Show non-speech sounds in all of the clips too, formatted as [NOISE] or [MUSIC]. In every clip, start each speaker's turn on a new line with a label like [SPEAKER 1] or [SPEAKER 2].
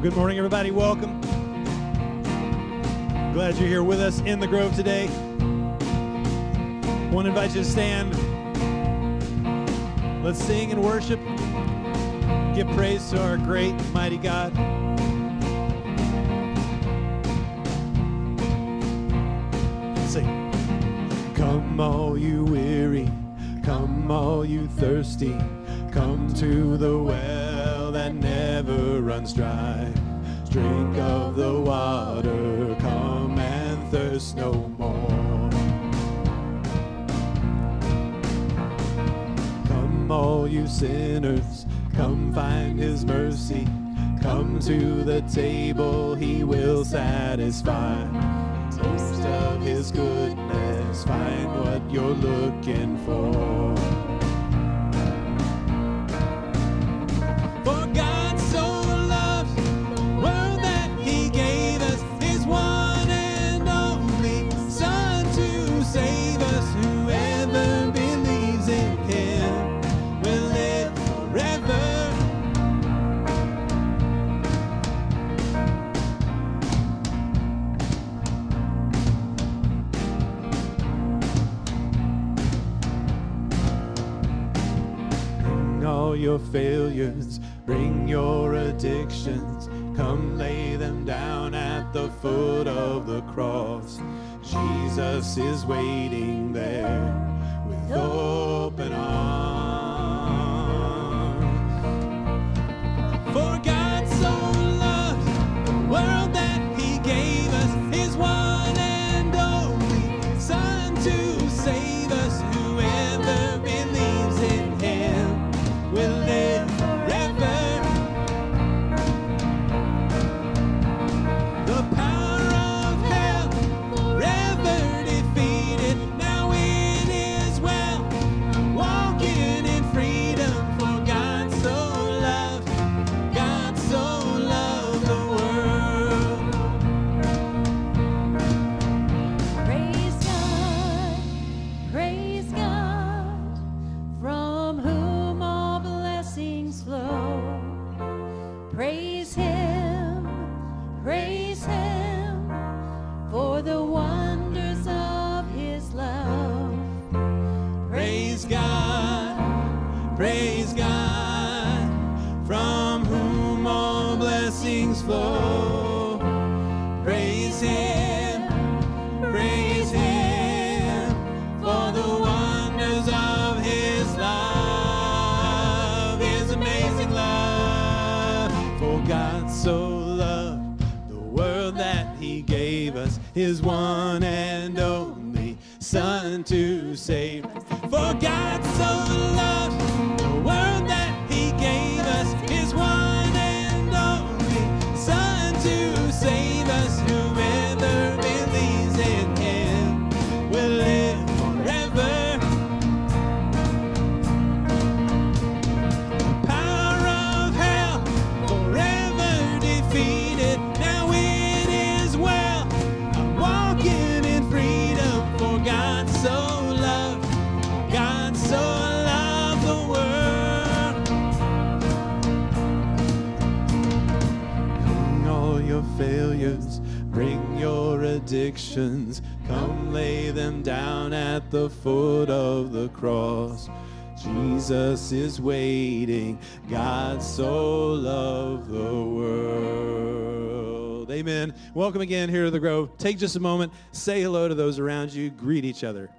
[SPEAKER 1] Well, good morning, everybody. Welcome. Glad you're here with us in the Grove today. I want to invite you to stand. Let's sing and worship. Give praise to our great, mighty God. Sing. Come, all you weary. Come, all you thirsty. Come to the well that never runs dry. Drink of the water. Come and thirst no more. Come, all you sinners, come find his mercy. Come to the table, he will satisfy. Taste of his goodness, find what you're looking for. For your failures, bring your addictions. Come lay them down at the foot of the cross. Jesus is waiting there with open arms. Cross. Jesus is waiting. God so loved the world. Amen. Welcome again here to the Grove. Take just a moment, say hello to those around you, greet each other.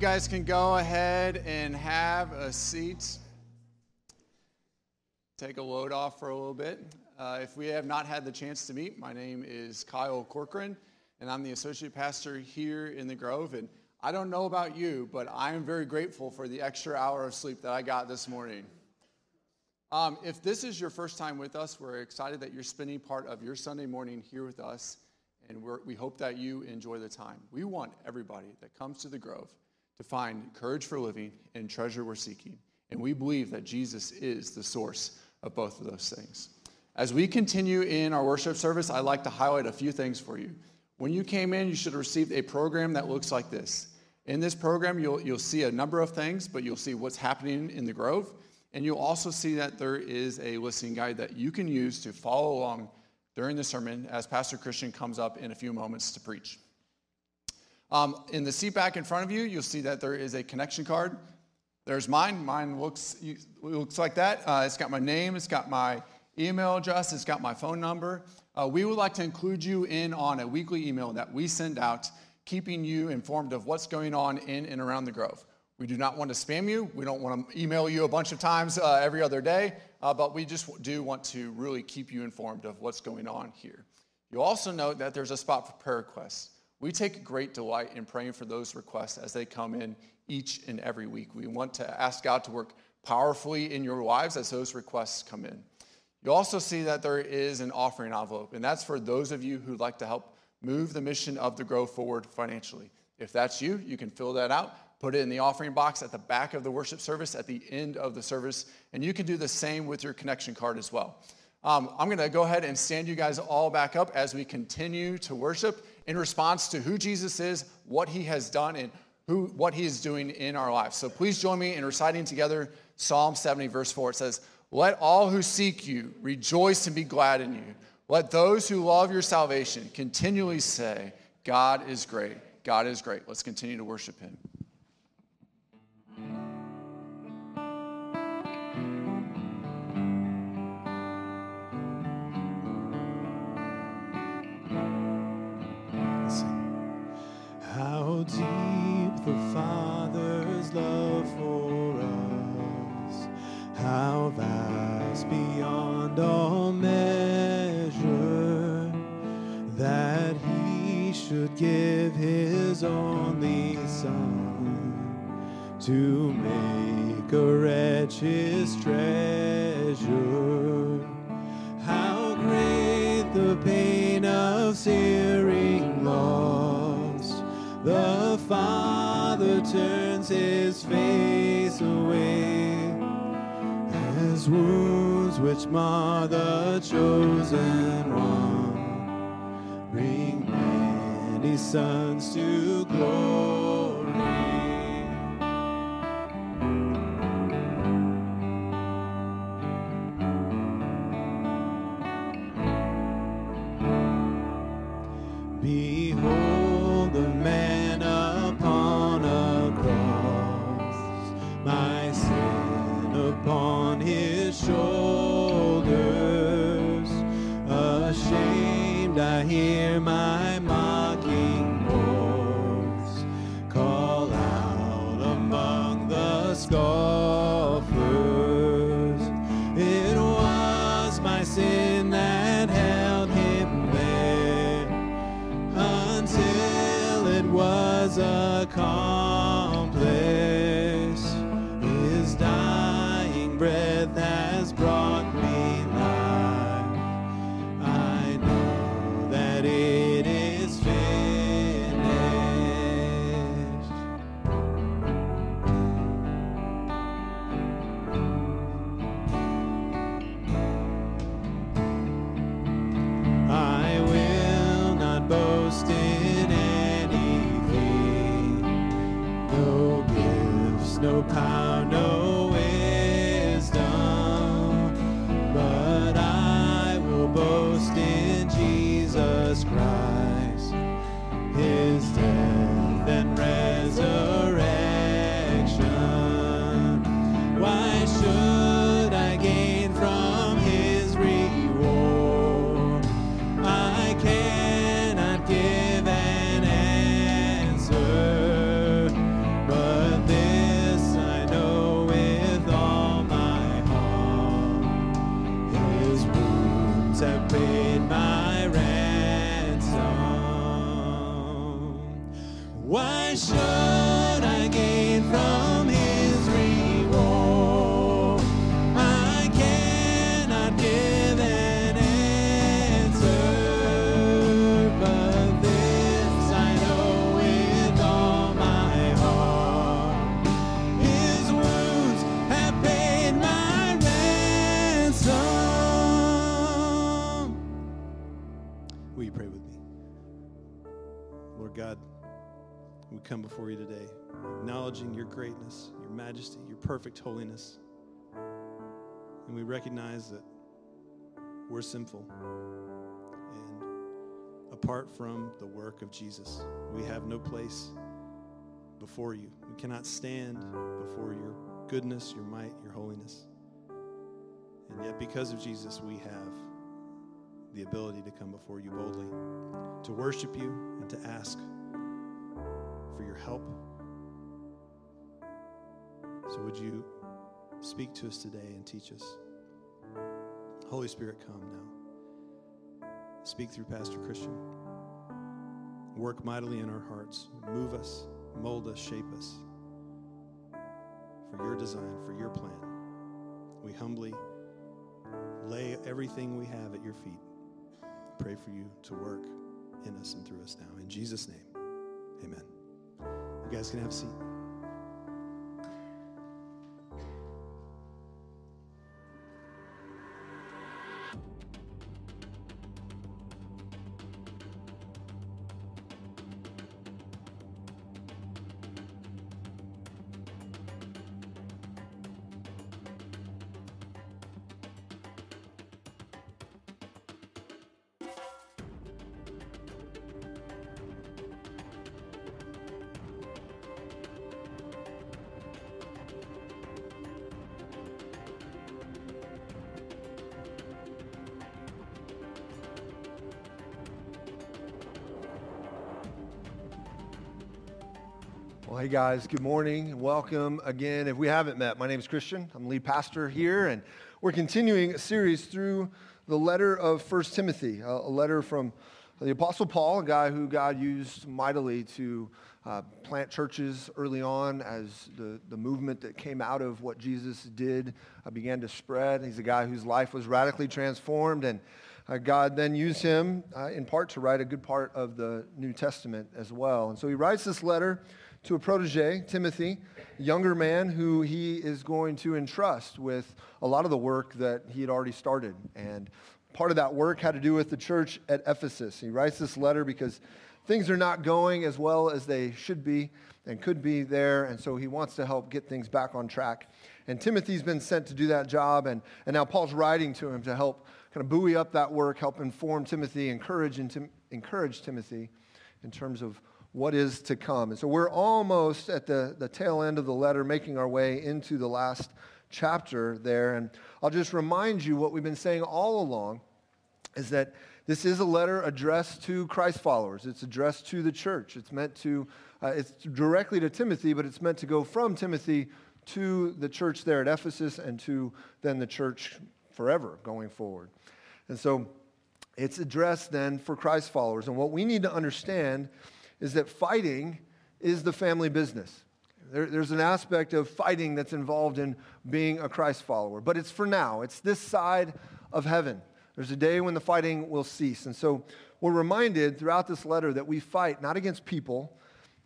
[SPEAKER 2] Guys can go ahead and have a seat. Take a load off for a little bit. Uh, if we have not had the chance to meet, my name is Kyle Corcoran, and I'm the associate pastor here in the Grove. And I don't know about you, but I am very grateful for the extra hour of sleep that I got this morning. Um, if this is your first time with us, we're excited that you're spending part of your Sunday morning here with us, and we hope that you enjoy the time. We want everybody that comes to the Grove to find courage for living and treasure we're seeking. And we believe that Jesus is the source of both of those things. As we continue in our worship service, I'd like to highlight a few things for you. When you came in, you should have received a program that looks like this. In this program, you'll, you'll see a number of things, but you'll see what's happening in the Grove. And you'll also see that there is a listening guide that you can use to follow along during the sermon as Pastor Christian comes up in a few moments to preach. Um, in the seat back in front of you, you'll see that there is a connection card. There's mine. Mine looks, looks like that. Uh, it's got my name, it's got my email address, it's got my phone number. Uh, we would like to include you in on a weekly email that we send out, keeping you informed of what's going on in and around the Grove. We do not want to spam you. We don't want to email you a bunch of times uh, every other day, uh, but we just do want to really keep you informed of what's going on here. You also note that there's a spot for prayer requests. We take great delight in praying for those requests as they come in each and every week. We want to ask God to work powerfully in your lives as those requests come in. You also see that there is an offering envelope, and that's for those of you who'd like to help move the mission of the Grove forward financially. If that's you, you can fill that out Put it in the offering box at the back of the worship service at the end of the service. And you can do the same with your connection card as well. Um, I'm going to go ahead and stand you guys all back up as we continue to worship in response to who Jesus is, what he has done, and who, what he is doing in our lives. So please join me in reciting together Psalm 70, verse 4. It says, Let all who seek you rejoice and be glad in you. Let those who love your salvation continually say, God is great. God is great. Let's continue to worship him.
[SPEAKER 1] Deep the Father's love for us, how vast beyond all measure, that He should give His only Son to make a wretch His treasure. Turns his face away as wounds which mar the chosen one bring many sons to glory. Perfect holiness. And we recognize that we're sinful. And apart from the work of Jesus, we have no place before you. We cannot stand before your goodness, your might, your holiness. And yet, because of Jesus, we have the ability to come before you boldly, to worship you, and to ask for your help. So, would you speak to us today and teach us? Holy Spirit, come now. Speak through Pastor Christian. Work mightily in our hearts. Move us, mold us, shape us for your design, for your plan. We humbly lay everything we have at your feet. Pray for you to work in us and through us now. In Jesus' name, amen. You guys can have a seat.
[SPEAKER 3] Well, hey guys, good morning. Welcome again. If we haven't met, my name is Christian. I'm lead pastor here, and we're continuing a series through the letter of First Timothy, a letter from the Apostle Paul, a guy who God used mightily to uh, plant churches early on as the, the movement that came out of what Jesus did uh, began to spread. He's a guy whose life was radically transformed, and uh, God then used him uh, in part to write a good part of the New Testament as well. And so he writes this letter to a protege, Timothy, younger man who he is going to entrust with a lot of the work that he had already started. And part of that work had to do with the church at Ephesus. He writes this letter because things are not going as well as they should be and could be there, and so he wants to help get things back on track. And Timothy's been sent to do that job, and, and now Paul's writing to him to help kind of buoy up that work, help inform Timothy, encourage, and encourage Timothy in terms of what is to come. And so we're almost at the, the tail end of the letter, making our way into the last chapter there. And I'll just remind you what we've been saying all along is that this is a letter addressed to Christ followers. It's addressed to the church. It's meant to, uh, it's directly to Timothy, but it's meant to go from Timothy to the church there at Ephesus and to then the church forever going forward. And so it's addressed then for Christ followers. And what we need to understand is that fighting is the family business. There, there's an aspect of fighting that's involved in being a Christ follower, but it's for now. It's this side of heaven. There's a day when the fighting will cease. And so we're reminded throughout this letter that we fight not against people,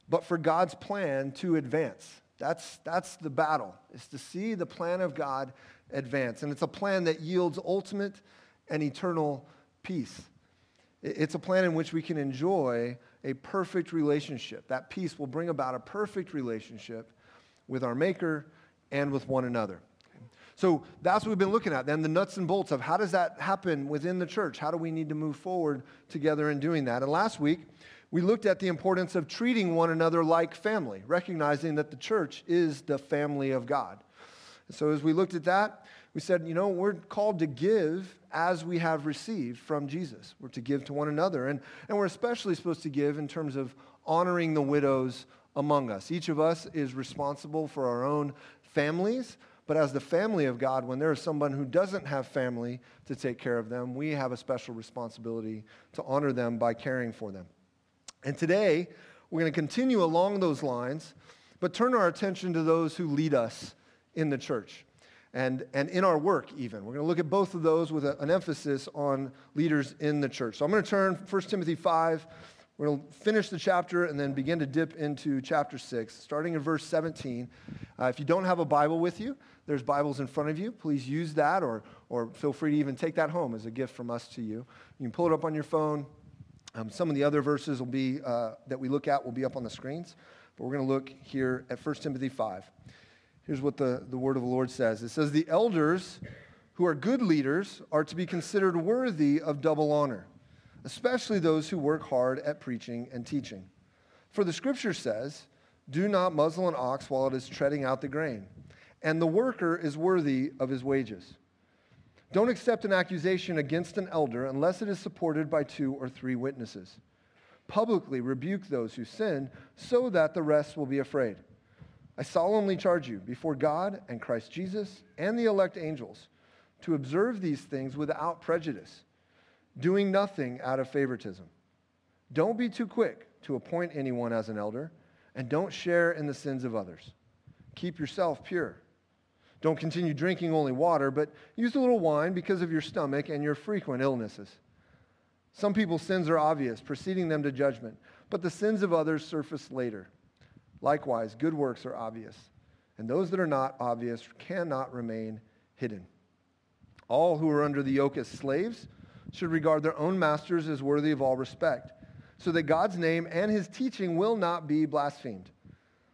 [SPEAKER 3] but for God's plan to advance. That's, that's the battle, is to see the plan of God advance. And it's a plan that yields ultimate and eternal peace. It's a plan in which we can enjoy a perfect relationship. That peace will bring about a perfect relationship with our Maker and with one another. So that's what we've been looking at. Then the nuts and bolts of how does that happen within the church? How do we need to move forward together in doing that? And last week, we looked at the importance of treating one another like family, recognizing that the church is the family of God. So as we looked at that, we said, you know, we're called to give as we have received from Jesus. We're to give to one another. And, and we're especially supposed to give in terms of honoring the widows among us. Each of us is responsible for our own families. But as the family of God, when there is someone who doesn't have family to take care of them, we have a special responsibility to honor them by caring for them. And today, We're going to continue along those lines, but turn our attention to those who lead us in the church and, and in our work even. We're going to look at both of those with a, an emphasis on leaders in the church. So I'm going to turn 1 Timothy 5. We're going to finish the chapter and then begin to dip into chapter 6, starting in verse 17. Uh, if you don't have a Bible with you, there's Bibles in front of you. Please use that or, or feel free to even take that home as a gift from us to you. You can pull it up on your phone. Um, some of the other verses will be, uh, that we look at will be up on the screens, but we're going to look here at 1 Timothy 5. Here's what the, the word of the Lord says it says, The elders who are good leaders are to be considered worthy of double honor, especially those who work hard at preaching and teaching. For the scripture says, Do not muzzle an ox while it is treading out the grain, and the worker is worthy of his wages. Don't accept an accusation against an elder unless it is supported by two or three witnesses. Publicly rebuke those who sin so that the rest will be afraid. I solemnly charge you before God and Christ Jesus and the elect angels to observe these things without prejudice, doing nothing out of favoritism. Don't be too quick to appoint anyone as an elder, and don't share in the sins of others. Keep yourself pure. Don't continue drinking only water, but use a little wine because of your stomach and your frequent illnesses. Some people's sins are obvious, preceding them to judgment, but the sins of others surface later. Likewise, good works are obvious, and those that are not obvious cannot remain hidden. All who are under the yoke as slaves should regard their own masters as worthy of all respect, so that God's name and his teaching will not be blasphemed.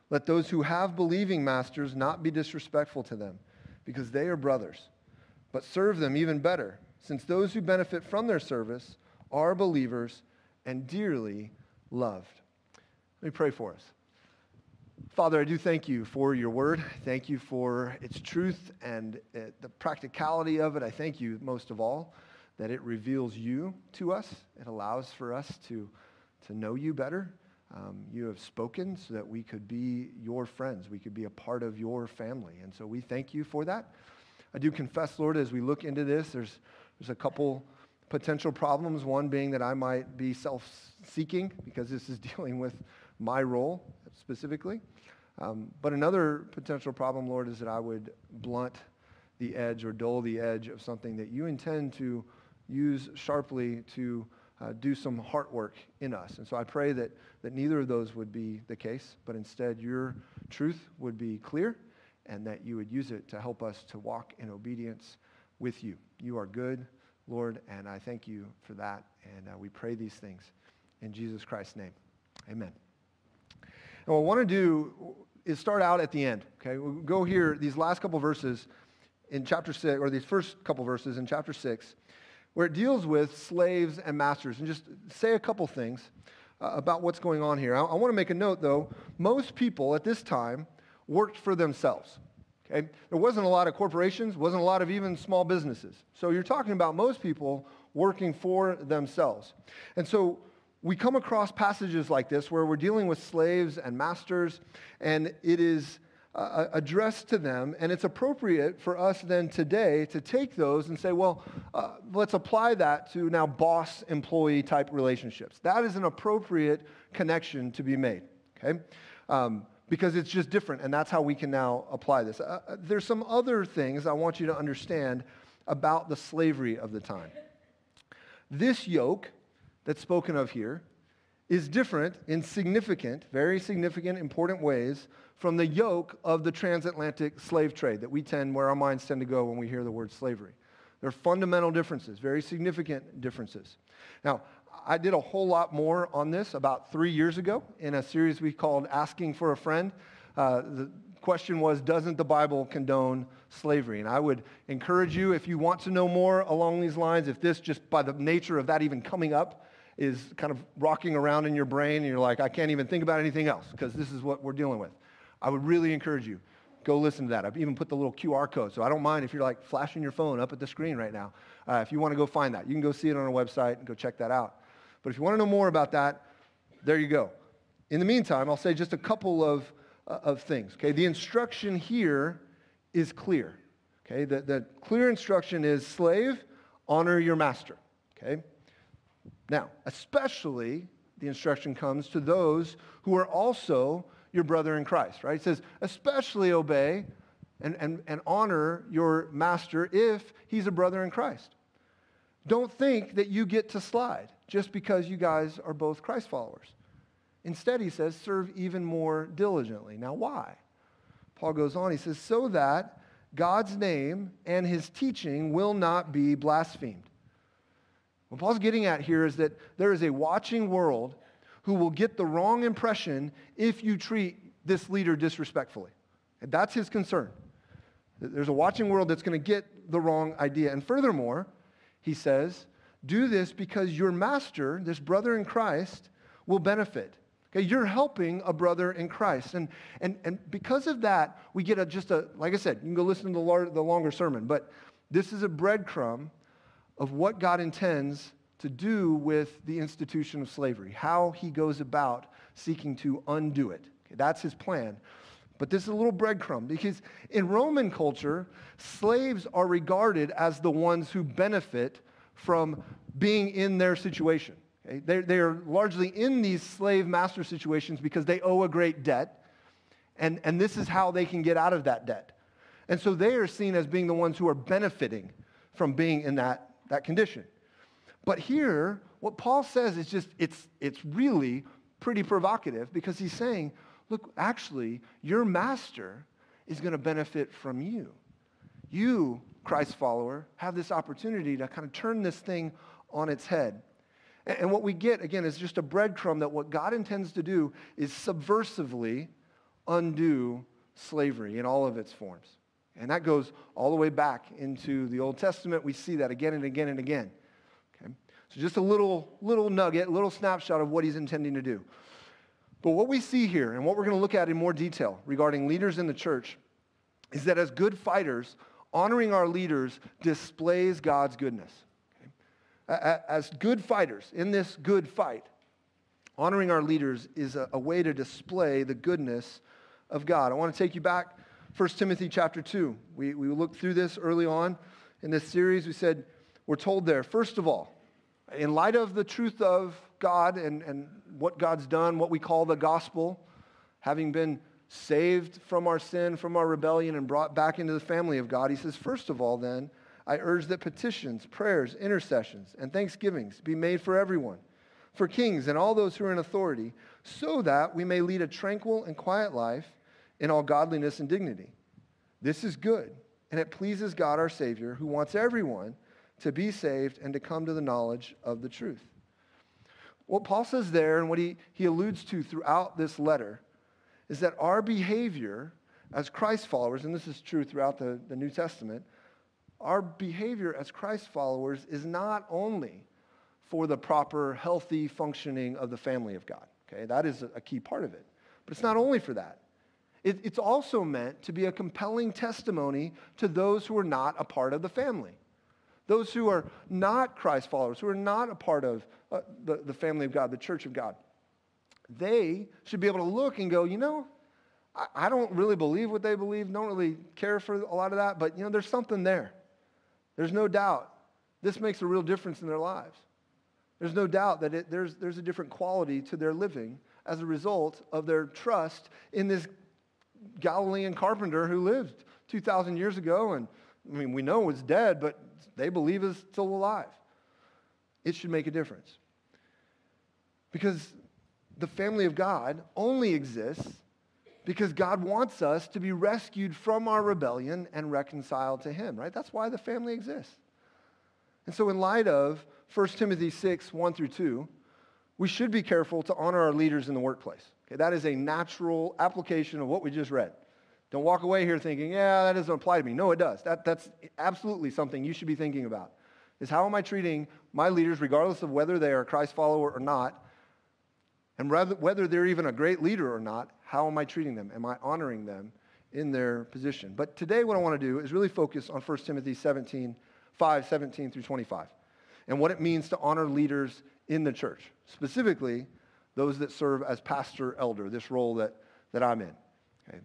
[SPEAKER 3] Let those who have believing masters not be disrespectful to them, because they are brothers, but serve them even better, since those who benefit from their service are believers and dearly loved. Let me pray for us. Father, I do thank you for your word. Thank you for its truth and uh, the practicality of it. I thank you most of all that it reveals you to us. It allows for us to, to know you better. Um, you have spoken so that we could be your friends. We could be a part of your family. And so we thank you for that. I do confess, Lord, as we look into this, there's, there's a couple potential problems. One being that I might be self seeking because this is [LAUGHS] dealing with my role specifically. Um, but another potential problem, Lord, is that I would blunt the edge or dull the edge of something that you intend to use sharply to uh, do some heart work in us. And so I pray that, that neither of those would be the case, but instead your truth would be clear and that you would use it to help us to walk in obedience with you. You are good, Lord, and I thank you for that. And uh, we pray these things in Jesus Christ's name. Amen. And what I want to do is start out at the end. Okay, we'll go here, these last couple verses in chapter 6, or these first couple verses in chapter 6, where it deals with slaves and masters. And just say a couple things uh, about what's going on here. I, I want to make a note, though. Most people at this time worked for themselves. Okay? There wasn't a lot of corporations, wasn't a lot of even small businesses. So you're talking about most people working for themselves. And so we come across passages like this where we're dealing with slaves and masters, and it is uh, addressed to them, and it's appropriate for us then today to take those and say, well, uh, let's apply that to now boss employee type relationships. That is an appropriate connection to be made, okay? Um, because it's just different, and that's how we can now apply this. Uh, uh there's some other things I want you to understand about the slavery of the time. This yoke that's spoken of here is different in significant, very significant, important ways from the yoke of the transatlantic slave trade that we tend, where our minds tend to go when we hear the word slavery. There are fundamental differences, very significant differences. Now, I did a whole lot more on this about three years ago in a series we called Asking for a Friend. Uh, the question was, doesn't the Bible condone slavery? And I would encourage you, if you want to know more along these lines, if this just by the nature of that even coming up is kind of rocking around in your brain and you're like, I can't even think about anything else because this is what we're dealing with. I would really encourage you, go listen to that. I've even put the little QR code, so I don't mind if you're like flashing your phone up at the screen right now. Uh, if you want to go find that, you can go see it on our website and go check that out. But if you want to know more about that, there you go. In the meantime, I'll say just a couple of, uh, of things. Okay, the instruction here is clear. Okay, the, the clear instruction is slave, honor your master. Okay, now, especially the instruction comes to those who are also your brother in Christ, right? It says, especially obey and, and, and honor your master if he's a brother in Christ. Don't think that you get to slide just because you guys are both Christ followers. Instead, he says, serve even more diligently. Now, why? Paul goes on, he says, so that God's name and his teaching will not be blasphemed. What Paul's getting at here is that there is a watching world who will get the wrong impression if you treat this leader disrespectfully. And that's his concern. There's a watching world that's going to get the wrong idea. And furthermore, he says, do this because your master, this brother in Christ, will benefit. Okay, you're helping a brother in Christ. And, and, and because of that, we get a, just a, like I said, you can go listen to the, the longer sermon, but this is a breadcrumb of what God intends to do with the institution of slavery, how he goes about seeking to undo it. Okay, that's his plan. But this is a little breadcrumb because in Roman culture, slaves are regarded as the ones who benefit from being in their situation. Okay? They're, they are largely in these slave master situations because they owe a great debt, and, and this is how they can get out of that debt. And so they are seen as being the ones who are benefiting from being in that, that condition. But here, what Paul says is just, it's, it's really pretty provocative because he's saying, look, actually, your master is going to benefit from you. You, Christ follower, have this opportunity to kind of turn this thing on its head. And what we get, again, is just a breadcrumb that what God intends to do is subversively undo slavery in all of its forms. And that goes all the way back into the Old Testament. We see that again and again and again. Okay? So just a little, little nugget, a little snapshot of what he's intending to do. But what we see here, and what we're going to look at in more detail regarding leaders in the church, is that as good fighters, honoring our leaders displays God's goodness. Okay? As good fighters in this good fight, honoring our leaders is a, a way to display the goodness of God. I want to take you back 1 Timothy chapter 2. We, we looked through this early on in this series. We said, we're told there, first of all, in light of the truth of God and, and what God's done, what we call the gospel, having been saved from our sin, from our rebellion, and brought back into the family of God, he says, first of all, then, I urge that petitions, prayers, intercessions, and thanksgivings be made for everyone, for kings and all those who are in authority, so that we may lead a tranquil and quiet life in all godliness and dignity. This is good, and it pleases God our Savior, who wants everyone to be saved and to come to the knowledge of the truth. What Paul says there, and what he, he alludes to throughout this letter, is that our behavior as Christ followers, and this is true throughout the, the New Testament, our behavior as Christ followers is not only for the proper, healthy functioning of the family of God. Okay, that is a key part of it. But it's not only for that. It, it's also meant to be a compelling testimony to those who are not a part of the family. Those who are not Christ followers, who are not a part of uh, the, the family of God, the church of God. They should be able to look and go, you know, I, I don't really believe what they believe, don't really care for a lot of that, but you know, there's something there. There's no doubt. This makes a real difference in their lives. There's no doubt that it, there's, there's a different quality to their living as a result of their trust in this Galilean carpenter who lived 2,000 years ago. And I mean, we know was dead, but they believe is still alive. It should make a difference. Because the family of God only exists because God wants us to be rescued from our rebellion and reconciled to him, right? That's why the family exists. And so in light of 1 Timothy 6, 1 through 2, we should be careful to honor our leaders in the workplace. Okay, that is a natural application of what we just read. Don't walk away here thinking, yeah, that doesn't apply to me. No, it does. That, that's absolutely something you should be thinking about. Is how am I treating my leaders, regardless of whether they are a Christ follower or not, and rather, whether they're even a great leader or not, how am I treating them? Am I honoring them in their position? But today what I want to do is really focus on 1 Timothy 17, 5, 17 through 25, and what it means to honor leaders in the church, specifically those that serve as pastor elder, this role that, that I'm in. Okay.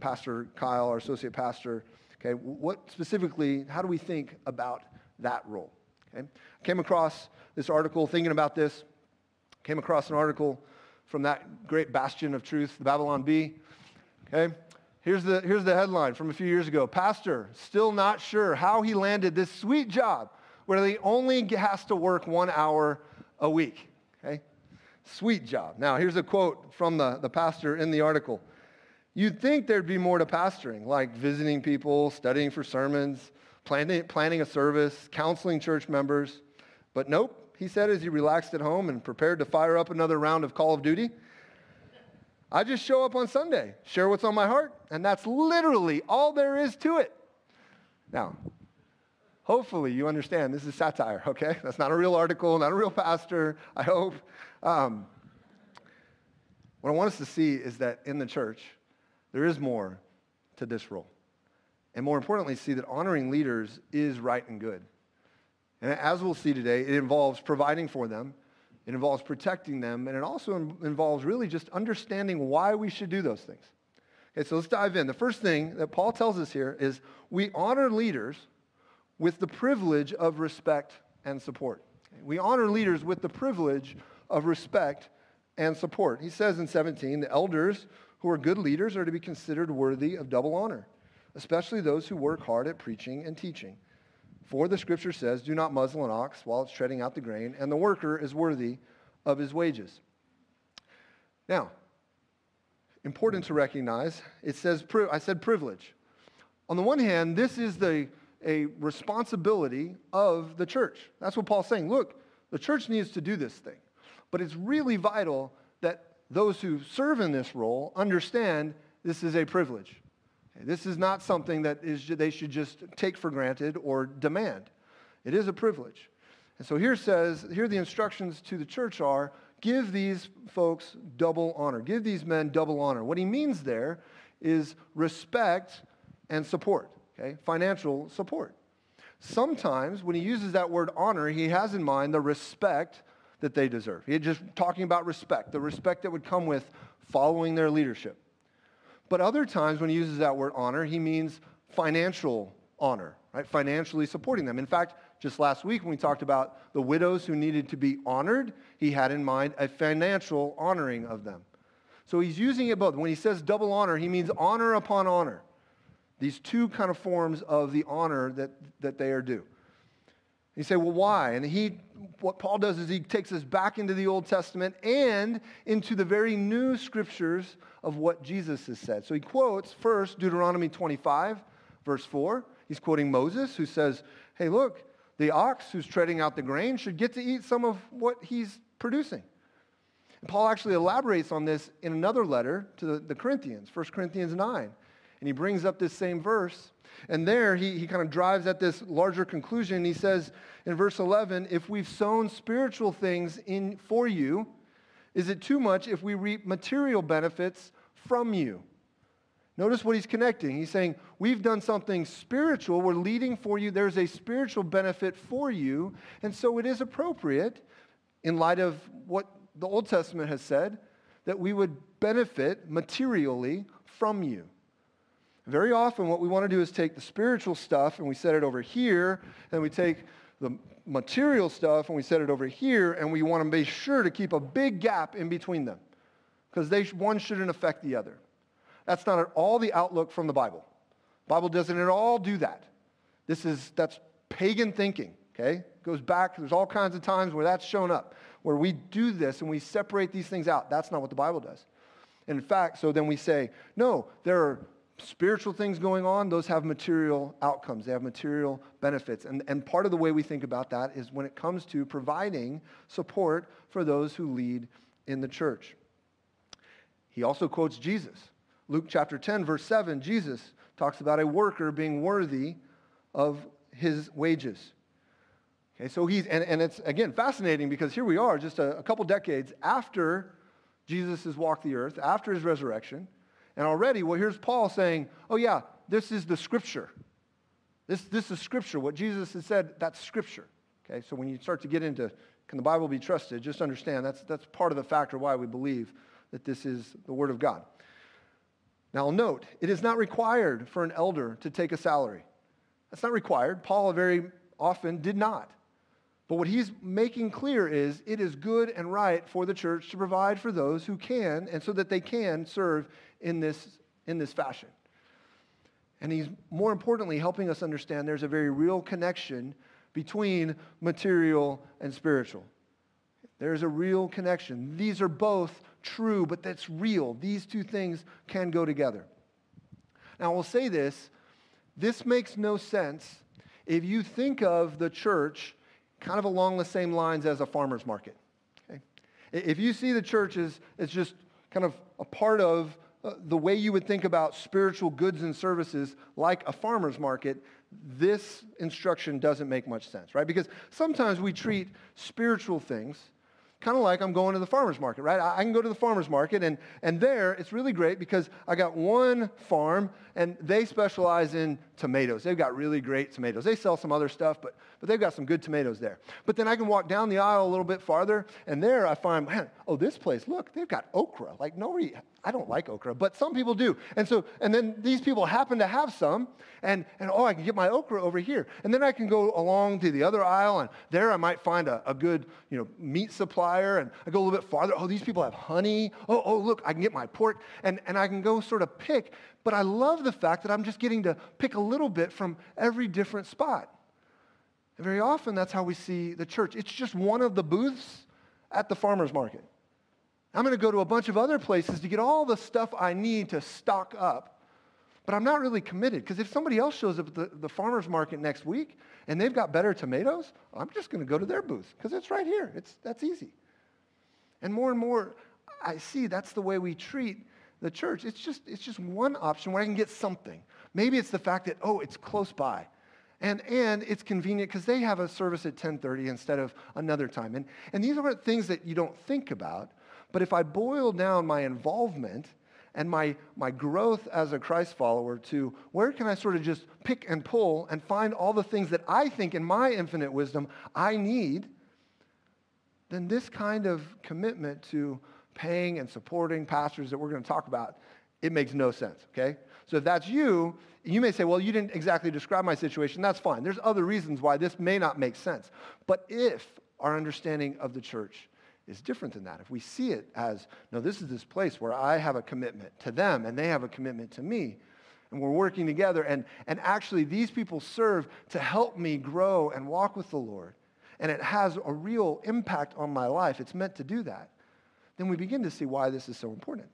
[SPEAKER 3] Pastor Kyle, our associate pastor, okay, what specifically, how do we think about that role? Okay. I came across this article thinking about this. Came across an article from that great bastion of truth, the Babylon Bee. Okay? Here's the, here's the headline from a few years ago. Pastor, still not sure how he landed this sweet job where he only has to work one hour a week. Okay? Sweet job. Now, here's a quote from the, the pastor in the article. You'd think there'd be more to pastoring, like visiting people, studying for sermons, planning, planning a service, counseling church members. But nope, he said as he relaxed at home and prepared to fire up another round of Call of Duty. I just show up on Sunday, share what's on my heart, and that's literally all there is to it. Now, hopefully you understand this is satire, okay? [LAUGHS] That's not a real article, not a real pastor, I hope. Um, what I want us to see is that in the church, there is more to this role. And more importantly, see that honoring leaders is right and good. And as we'll see today, it involves providing for them, it involves protecting them, and it also involves really just understanding why we should do those things. Okay, so let's dive in. The first thing that Paul tells us here is we honor leaders with the privilege of respect and support. We honor leaders with the privilege of respect and support. He says in 17, the elders who are good leaders are to be considered worthy of double honor, especially those who work hard at preaching and teaching. For the scripture says, Do not muzzle an ox while it's treading out the grain, and the worker is worthy of his wages. Now, important to recognize, it says, I said privilege. On the one hand, this is the, a responsibility of the church. That's what Paul's saying. Look, the church needs to do this thing. But it's really vital that those who serve in this role understand this is a privilege. This is not something that is, they should just take for granted or demand. It is a privilege. And so here says, here the instructions to the church are, give these folks double honor. Give these men double honor. What he means there is respect and support, okay? Financial support. Sometimes when he uses that word honor, he has in mind the respect that they deserve. He's just talking about respect, the respect that would come with following their leadership. But other times when he uses that word honor, he means financial honor, right? Financially supporting them. In fact, just last week when we talked about the widows who needed to be honored, he had in mind a financial honoring of them. So he's using it both. When he says double honor, he means honor upon honor. These two kind of forms of the honor that, that they are due. You say, well, why? And he, what Paul does is he takes us back into the Old Testament and into the very new scriptures of what Jesus has said. So he quotes first Deuteronomy 25, verse 4. He's quoting Moses, who says, hey, look, the ox who's treading out the grain should get to eat some of what he's producing. And Paul actually elaborates on this in another letter to the, the Corinthians, 1 Corinthians 9. And he brings up this same verse and there he, he kind of drives at this larger conclusion. He says in verse 11, if we've sown spiritual things in, for you, is it too much if we reap material benefits from you? Notice what he's connecting. He's saying, We've done something spiritual. We're leading for you. There's a spiritual benefit for you. And so it is appropriate, in light of what the Old Testament has said, that we would benefit materially from you. Very often, what we want to do is take the spiritual stuff and we set it over here, and we take the material stuff and we set it over here, and we want to be sure to keep a big gap in between them because they, one shouldn't affect the other. That's not at all the outlook from the Bible. The Bible doesn't at all do that. This is, that's pagan thinking, okay? It goes back, there's all kinds of times where that's shown up, where we do this and we separate these things out. That's not what the Bible does. And In fact, so then we say, no, there are spiritual things going on, those have material outcomes. They have material benefits. And, and part of the way we think about that is when it comes to providing support for those who lead in the church. He also quotes Jesus. Luke chapter 10, verse 7, Jesus talks about a worker being worthy of his wages. Okay, so he's, and, and it's again fascinating because here we are just a, a couple decades after Jesus has walked the earth, after his resurrection. And already, well, here's Paul saying, oh, yeah, this is the scripture. This, this is scripture. What Jesus has said, that's scripture. Okay, so when you start to get into can the Bible be trusted, just understand that's, that's part of the factor why we believe that this is the Word of God. Now, note, it is not required for an elder to take a salary. That's not required. Paul very often did not. But what he's making clear is it is good and right for the church to provide for those who can and so that they can serve in this, in this fashion. And he's more importantly helping us understand there's a very real connection between material and spiritual. There's a real connection. These are both true, but that's real. These two things can go together. Now, I will say this this makes no sense if you think of the church kind of along the same lines as a farmer's market. Okay? If you see the church as, as just kind of a part of uh, the way you would think about spiritual goods and services like a farmer's market, this instruction doesn't make much sense, right? Because sometimes we treat spiritual things kind of like I'm going to the farmer's market, right? I can go to the farmer's market, and, and there it's really great because I got one farm, and they specialize in tomatoes. They've got really great tomatoes. They sell some other stuff, but, but they've got some good tomatoes there. But then I can walk down the aisle a little bit farther, and there I find, man, oh, this place, look, they've got okra. Like nobody, I don't like okra, but some people do. And so, and then these people happen to have some, and, and oh, I can get my okra over here. And then I can go along to the other aisle, and there I might find a, a good, you know, meat supplier, and I go a little bit farther. Oh, these people have honey. Oh, oh, look, I can get my pork, and, and I can go sort of pick. But I love the fact that I'm just getting to pick a little bit from every different spot. And very often that's how we see the church. It's just one of the booths at the farmer's market. I'm going to go to a bunch of other places to get all the stuff I need to stock up. But I'm not really committed because if somebody else shows up at the, the farmer's market next week and they've got better tomatoes, I'm just going to go to their booth because it's right here. It's, that's easy. And more and more, I see that's the way we treat the church. It's just, it's just one option where I can get something. Maybe it's the fact that, oh, it's close by. And, and it's convenient because they have a service at 1030 instead of another time. And, and these aren't things that you don't think about. But if I boil down my involvement and my, my growth as a Christ follower to where can I sort of just pick and pull and find all the things that I think in my infinite wisdom I need, then this kind of commitment to paying and supporting pastors that we're going to talk about, it makes no sense, okay? So if that's you, you may say, well, you didn't exactly describe my situation. That's fine. There's other reasons why this may not make sense. But if our understanding of the church is different than that. If we see it as, no, this is this place where I have a commitment to them and they have a commitment to me, and we're working together, and, and actually these people serve to help me grow and walk with the Lord, and it has a real impact on my life, it's meant to do that, then we begin to see why this is so important.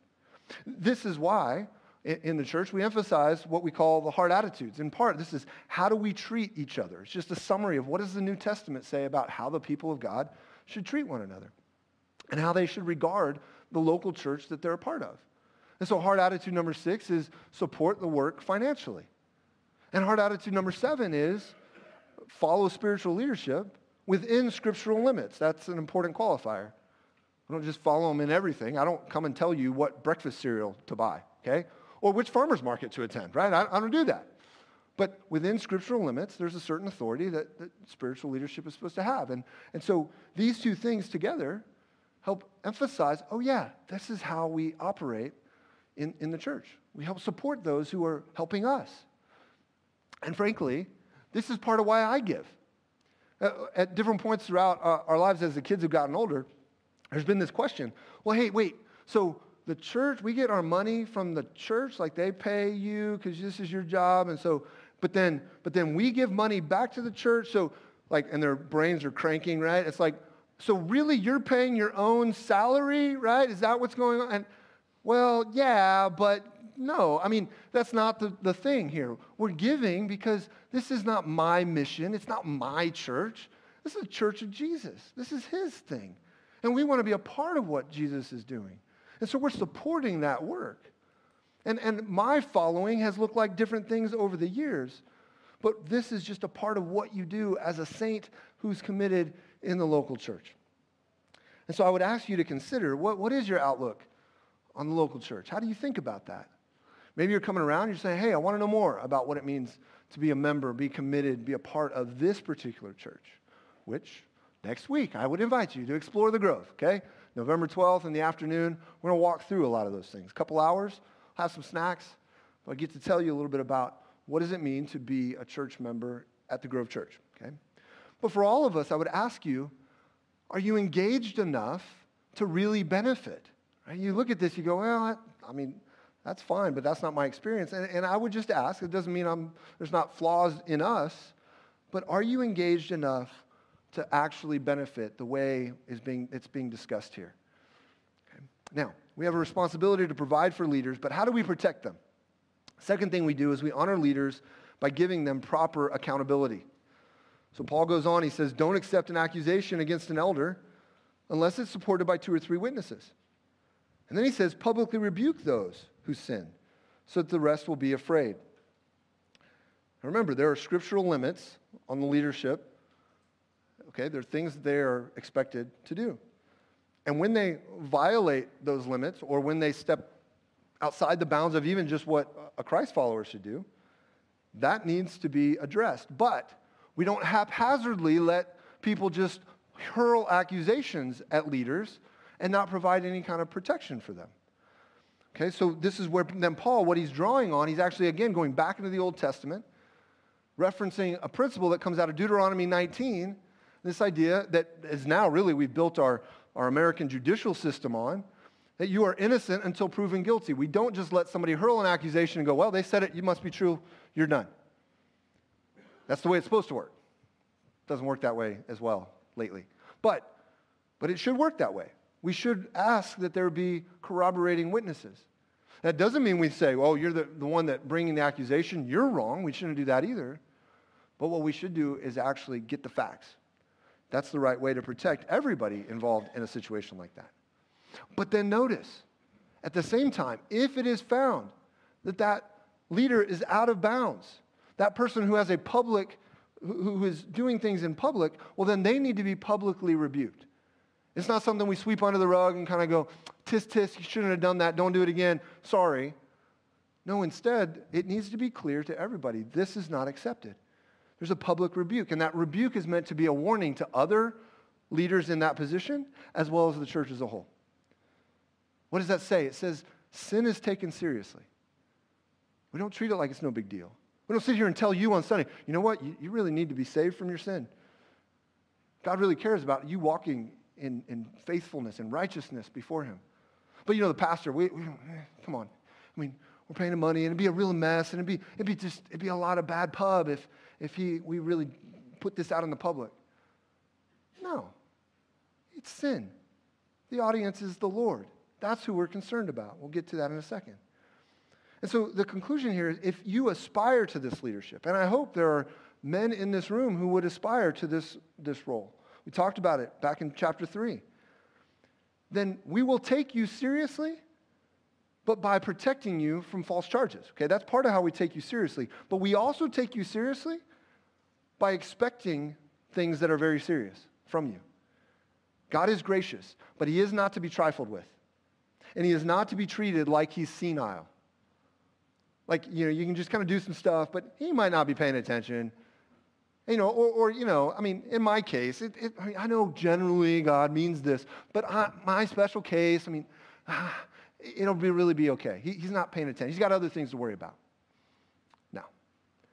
[SPEAKER 3] This is why in the church, we emphasize what we call the heart attitudes. In part, this is how do we treat each other? It's just a summary of what does the New Testament say about how the people of God should treat one another and how they should regard the local church that they're a part of. And so heart attitude number six is support the work financially. And heart attitude number seven is follow spiritual leadership within scriptural limits. That's an important qualifier. I don't just follow them in everything. I don't come and tell you what breakfast cereal to buy, okay? Or which farmer's market to attend, right? I, I don't do that. But within scriptural limits, there's a certain authority that, that spiritual leadership is supposed to have. And, and so these two things together help emphasize oh, yeah, this is how we operate in, in the church. We help support those who are helping us. And frankly, this is part of why I give. Uh, at different points throughout our, our lives as the kids have gotten older, there's been this question well, hey, wait, so the church, we get our money from the church, like they pay you because this is your job. And so, but then, but then we give money back to the church. So, like, and their brains are cranking, right? It's like, so really you're paying your own salary, right? Is that what's going on? And, well, yeah, but no. I mean, that's not the, the thing here. We're giving because this is not my mission. It's not my church. This is the church of Jesus. This is his thing. And we want to be a part of what Jesus is doing. And so we're supporting that work. And, and my following has looked like different things over the years. But this is just a part of what you do as a saint who's committed in the local church. And so I would ask you to consider what, what is your outlook on the local church? How do you think about that? Maybe you're coming around you're saying, hey, I want to know more about what it means to be a member, be committed, be a part of this particular church, which next week I would invite you to explore the Grove, okay? November 12th in the afternoon, we're going to walk through a lot of those things. A couple hours, have some snacks, but I get to tell you a little bit about what does it mean to be a church member at the Grove Church, okay? But for all of us, I would ask you, are you engaged enough to really benefit? Right? You look at this, you go, well, I, I mean, that's fine, but that's not my experience. And, and I would just ask, it doesn't mean I'm, there's not flaws in us, but are you engaged enough to actually benefit the way is being, it's being discussed here? Okay. Now, we have a responsibility to provide for leaders, but how do we protect them? Second thing we do is we honor leaders by giving them proper accountability. So Paul goes on, he says, Don't accept an accusation against an elder unless it's supported by two or three witnesses. And then he says, Publicly rebuke those who sin so that the rest will be afraid. Now remember, there are scriptural limits on the leadership. Okay, there are things they are expected to do. And when they violate those limits or when they step outside the bounds of even just what a Christ follower should do, that needs to be addressed. But we don't haphazardly let people just hurl accusations at leaders and not provide any kind of protection for them. Okay, so this is where then Paul, what he's drawing on, he's actually again going back into the Old Testament, referencing a principle that comes out of Deuteronomy 19, this idea that is now really we've built our, our American judicial system on, that you are innocent until proven guilty. We don't just let somebody hurl an accusation and go, well, they said it, you must be true, you're done. That's the way it's supposed to work. It Doesn't work that way as well lately. But, but it should work that way. We should ask that there be corroborating witnesses. That doesn't mean we say, oh, you're the, the one that bringing the accusation. You're wrong. We shouldn't do that either. But what we should do is actually get the facts. That's the right way to protect everybody involved in a situation like that. But then notice, at the same time, if it is found that that leader is out of bounds, that person who has a public, who is doing things in public, well, then they need to be publicly rebuked. It's not something we sweep under the rug and kind of go, tis, tis, you shouldn't have done that, don't do it again, sorry. No, instead, it needs to be clear to everybody this is not accepted. There's a public rebuke, and that rebuke is meant to be a warning to other leaders in that position as well as the church as a whole. What does that say? It says sin is taken seriously. We don't treat it like it's no big deal. We don't sit here and tell you on Sunday, you know what? You, you really need to be saved from your sin. God really cares about you walking in, in faithfulness and righteousness before Him. But you know, the pastor, we, we eh, come on. I mean, we're paying him money, and it'd be a real mess, and it'd be, it'd be just, it'd be a lot of bad pub if, if he, we really put this out in the public. No, it's sin. The audience is the Lord. That's who we're concerned about. We'll get to that in a second. And so the conclusion here is if you aspire to this leadership, and I hope there are men in this room who would aspire to this, this role. We talked about it back in chapter 3. Then we will take you seriously, but by protecting you from false charges. Okay, that's part of how we take you seriously. But we also take you seriously by expecting things that are very serious from you. God is gracious, but he is not to be trifled with. And he is not to be treated like he's senile. Like, you know, you can just kind of do some stuff, but he might not be paying attention. You know, or, or you know, I mean, in my case, it, it, I, mean, I, know generally God means this, but I, my special case, I mean, ah, it'll be, really be okay. He, he's not paying attention. He's got other things to worry about. No.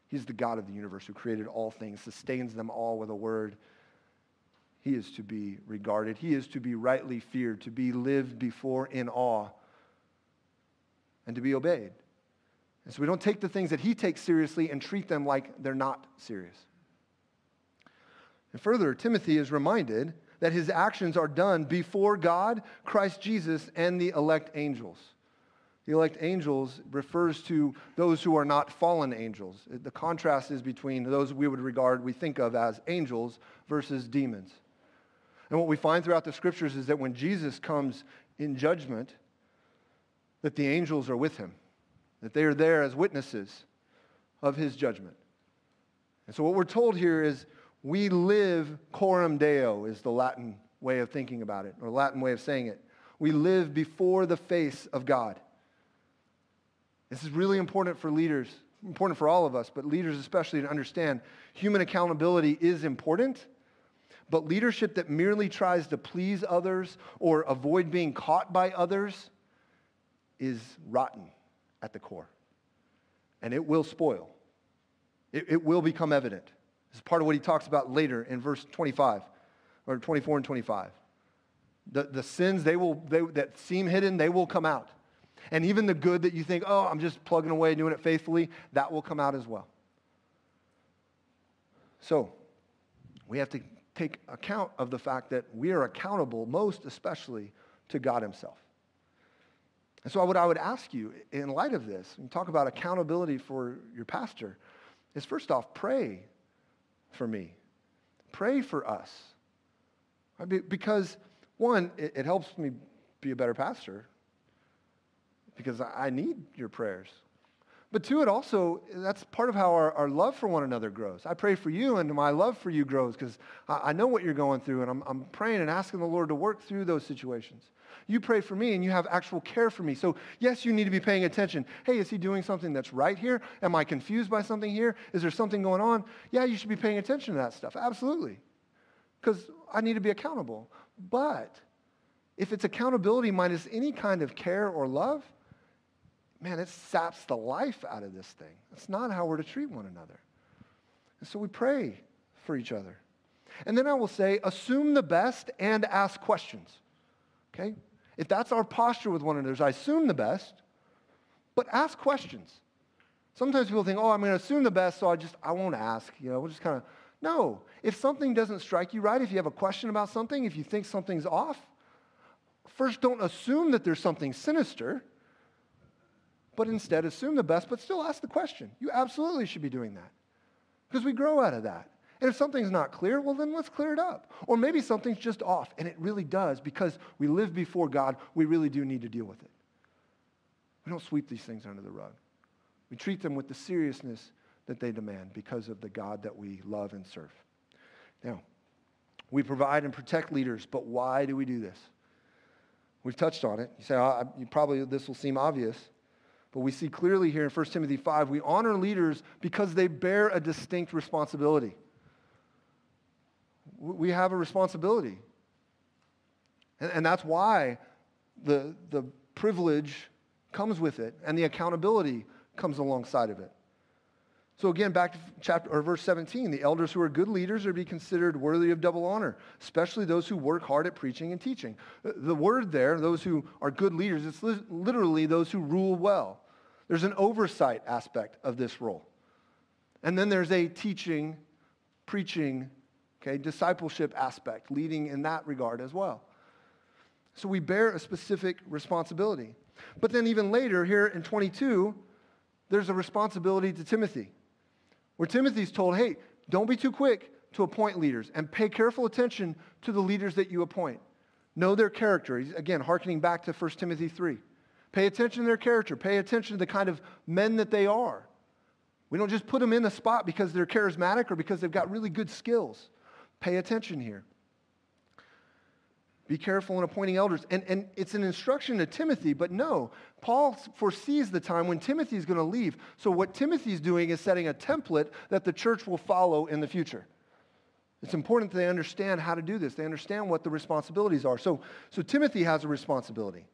[SPEAKER 3] He's the God of the universe who created all things, sustains them all with a word. He is to be regarded. He is to be rightly feared, to be lived before in awe, and to be obeyed. And so we don't take the things that he takes seriously and treat them like they're not serious. And further, Timothy is reminded that his actions are done before God, Christ Jesus, and the elect angels. The elect angels refers to those who are not fallen angels. The contrast is between those we would regard, we think of as angels versus demons. And what we find throughout the scriptures is that when Jesus comes in judgment, that the angels are with him that they are there as witnesses of his judgment. And so what we're told here is we live coram deo is the Latin way of thinking about it, or Latin way of saying it. We live before the face of God. This is really important for leaders, important for all of us, but leaders especially to understand human accountability is important, but leadership that merely tries to please others or avoid being caught by others is rotten at the core. And it will spoil. It, it will become evident This is part of what he talks about later in verse 25 or 24 and 25. The, the sins they will, they, that seem hidden, they will come out. And even the good that you think, oh, I'm just plugging away, doing it faithfully, that will come out as well. So, we have to take account of the fact that we are accountable, most especially to God Himself. And so, what I would ask you in light of this, and talk about accountability for your pastor, is first off, pray for me. Pray for us. Because, one, it, helps me be a better pastor because I need your prayers. But two, it also, that's part of how our, our love for one another grows. I pray for you and my love for you grows because I, I, know what you're going through and I'm, I'm praying and asking the Lord to work through those situations. You pray for me and you have actual care for me. So yes, you need to be paying attention. Hey, is he doing something that's right here? Am I confused by something here? Is there something going on? Yeah, you should be paying attention to that stuff. Absolutely. Because I need to be accountable. But if it's accountability minus any kind of care or love, man, it saps the life out of this thing. That's not how we're to treat one another. And so we pray for each other. And then I will say, assume the best and ask questions. Okay? If that's our posture with one another, I assume the best, but ask questions. Sometimes people think, oh, I'm going to assume the best, so I just, I won't ask. You know, we'll just kind of, no. If something doesn't strike you right, if you have a question about something, if you think something's off, first don't assume that there's something sinister but instead assume the best, but still ask the question. You absolutely should be doing that because we grow out of that. And if something's not clear, well, then let's clear it up. Or maybe something's just off, and it really does because we live before God. We really do need to deal with it. We don't sweep these things under the rug. We treat them with the seriousness that they demand because of the God that we love and serve. Now, we provide and protect leaders, but why do we do this? We've touched on it. You say, oh, you probably this will seem obvious. But we see clearly here in 1 Timothy 5, we honor leaders because they bear a distinct responsibility. We have a responsibility. And, and that's why the, the privilege comes with it and the accountability comes alongside of it. So again, back to chapter or verse 17, the elders who are good leaders are to be considered worthy of double honor, especially those who work hard at preaching and teaching. The word there, those who are good leaders, it's literally those who rule well. There's an oversight aspect of this role. And then there's a teaching, preaching, okay, discipleship aspect, leading in that regard as well. So we bear a specific responsibility. But then even later, here in 22, there's a responsibility to Timothy, where Timothy's told, hey, don't be too quick to appoint leaders and pay careful attention to the leaders that you appoint. Know their character. He's, again, hearkening back to 1 Timothy 3. Pay attention to their character. Pay attention to the kind of men that they are. We don't just put them in the spot because they're charismatic or because they've got really good skills. Pay attention here. Be careful in appointing elders. And, and it's an instruction to Timothy, but no, Paul foresees the time when Timothy is going to leave. So what Timothy's doing is setting a template that the church will follow in the future. It's important that they understand how to do this. They understand what the responsibilities are. So, so Timothy has a responsibility.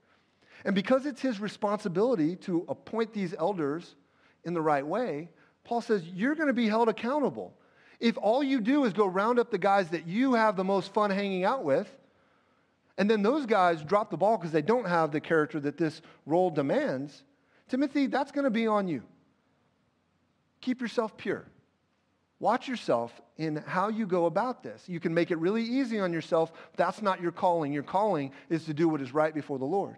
[SPEAKER 3] And because it's his responsibility to appoint these elders in the right way, Paul says, you're going to be held accountable. If all you do is go round up the guys that you have the most fun hanging out with, and then those guys drop the ball because they don't have the character that this role demands, Timothy, that's going to be on you. Keep yourself pure. Watch yourself in how you go about this. You can make it really easy on yourself. That's not your calling. Your calling is to do what is right before the Lord.